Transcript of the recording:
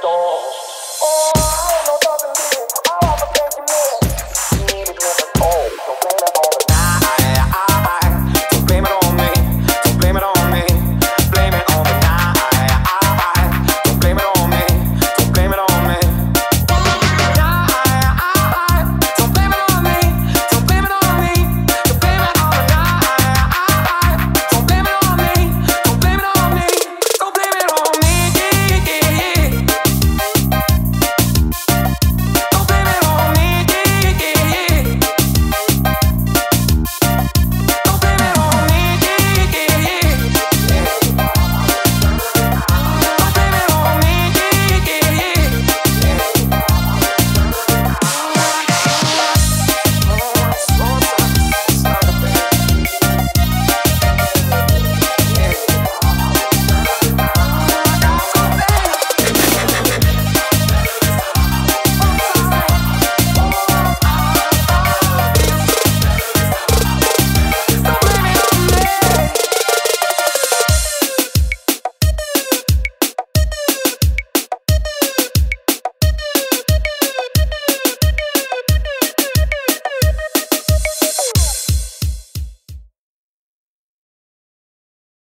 多。